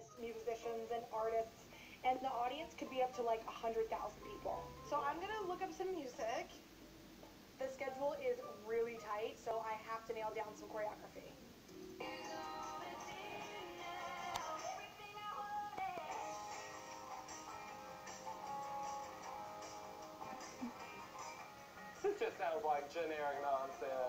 famous musicians and artists, and the audience could be up to like 100,000 people. So I'm gonna look up some music. The schedule is really tight, so I have to nail down some choreography. This just sounds like generic nonsense.